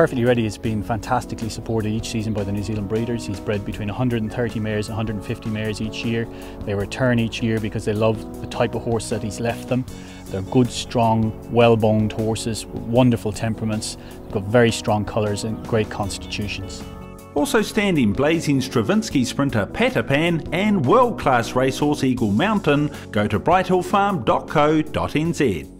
Perfectly Ready has been fantastically supported each season by the New Zealand breeders. He's bred between 130 mares and 150 mares each year. They return each year because they love the type of horse that he's left them. They're good, strong, well-boned horses with wonderful temperaments. They've got very strong colours and great constitutions. Also standing blazing Stravinsky sprinter Pan and world-class racehorse Eagle Mountain, go to brighthillfarm.co.nz.